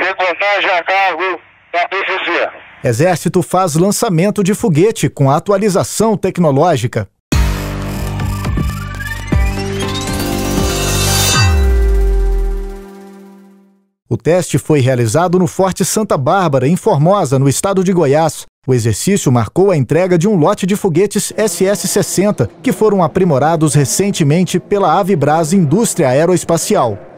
Reportagem a cargo da PCC. Exército faz lançamento de foguete com atualização tecnológica. O teste foi realizado no Forte Santa Bárbara, em Formosa, no estado de Goiás. O exercício marcou a entrega de um lote de foguetes SS-60, que foram aprimorados recentemente pela Avibras Indústria Aeroespacial.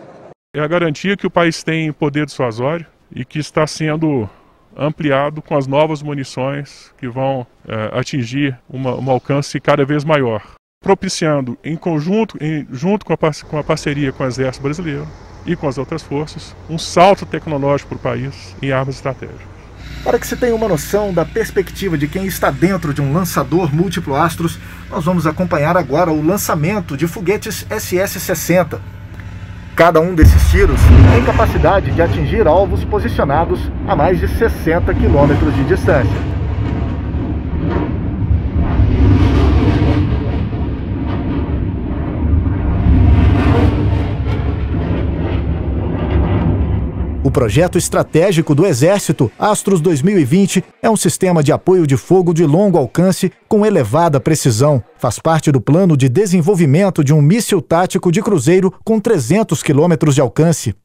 É a garantia que o país tem poder dissuasório e que está sendo ampliado com as novas munições que vão é, atingir uma, um alcance cada vez maior, propiciando em conjunto, em, junto com a, com a parceria com o Exército Brasileiro, e com as outras forças, um salto tecnológico para o país em armas estratégicas. Para que se tenha uma noção da perspectiva de quem está dentro de um lançador múltiplo astros, nós vamos acompanhar agora o lançamento de foguetes SS-60. Cada um desses tiros tem capacidade de atingir alvos posicionados a mais de 60 quilômetros de distância. Projeto estratégico do Exército, Astros 2020, é um sistema de apoio de fogo de longo alcance com elevada precisão. Faz parte do plano de desenvolvimento de um míssil tático de cruzeiro com 300 quilômetros de alcance.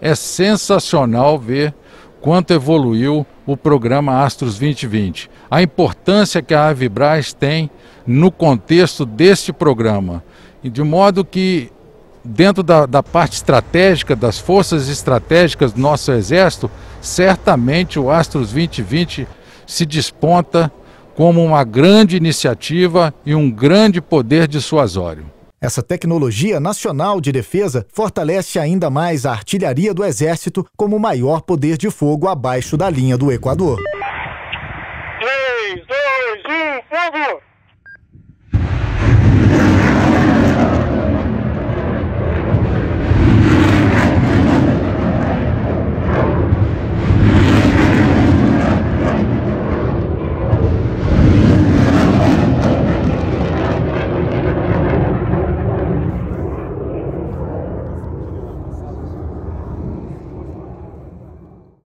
É sensacional ver quanto evoluiu o programa Astros 2020. A importância que a Avibraz tem no contexto deste programa. De modo que dentro da, da, parte estratégica, das forças estratégicas do nosso Exército, certamente o Astros 2020 se desponta como uma grande iniciativa e um grande poder dissuasório. Essa tecnologia nacional de defesa fortalece ainda mais a artilharia do Exército como maior poder de fogo abaixo da linha do Equador.